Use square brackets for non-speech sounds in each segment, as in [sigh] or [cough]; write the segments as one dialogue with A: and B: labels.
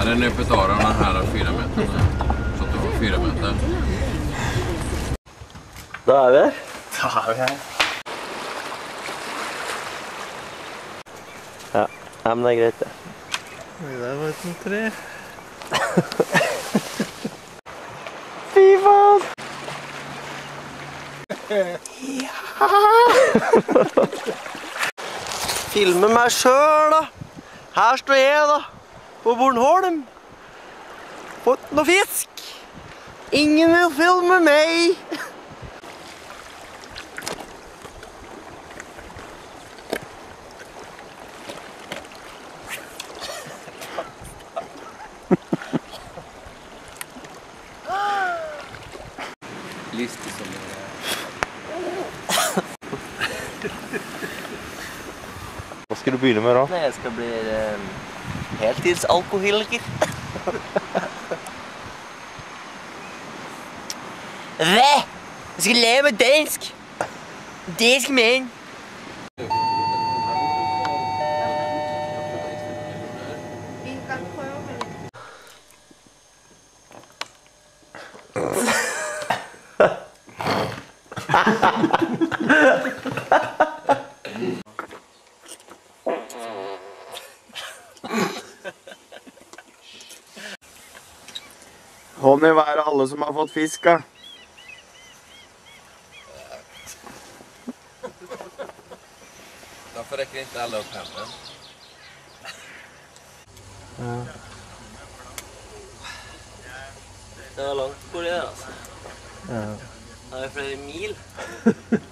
A: Her er nøpetarene, her er fire meter. Så at du får fire meter.
B: Da er vi her.
C: Da er vi her.
B: Ja, ja men det er greit, det.
C: Oi, der var det noen tre. [laughs]
B: Fy faen! [laughs] Filme meg sjøl, da. Her står jeg, da. På Bornholm. Fått noe fisk. Ingen vil filme meg.
A: Lyst som
C: Hva skal du begynne med da?
B: Nei, jeg skal bli eh, heltidsalkoholiker. Hva? [laughs] Jeg skal lære meg dansk. Dansk menn.
D: Vi kan prøve litt. [laughs]
C: Hånd i været alle som har fått fisk, da.
A: Derfor rekker ikke alle opp hendene.
B: Det var langt hvor det er, altså. Det er flere mil.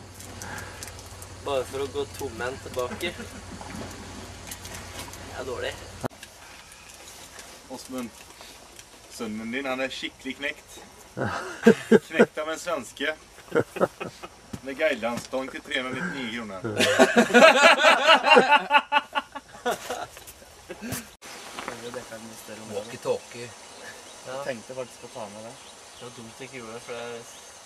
B: [laughs] Bare for å gå tomhendt tilbake. Er dårlig.
C: Åsmund, sønnen din han er skikkelig knekt. Knekt av en svenske. Med guidelandstång til 399 kroner.
A: Walkie-talkie.
B: Ja,
E: tenkte faktisk å ta med det.
B: det var dumt jeg ikke gjorde det, for det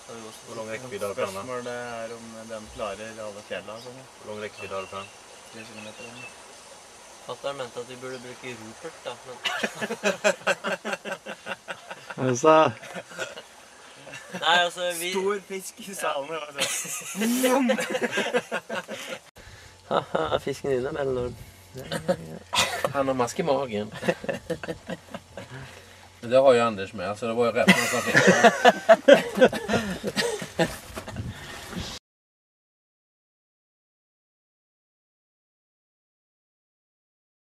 B: har også
C: Hvor lang rekkevidde har du planen?
E: Spørsmålet er om den klarer alle fjella og sånn.
C: Hvor lang rekkevidde har du på den?
E: Tre kilometer. eller noe.
B: Fatter'n mente at vi burde bruke Rupert, da. Men [laughs]
C: sa
B: Nei, altså, vi
E: Stor fisk i salen. Ja. var det.
B: Haha, fisken din er mellom
A: Han har mask i magen. Men det har jo Anders med, så det var jo rett när han det.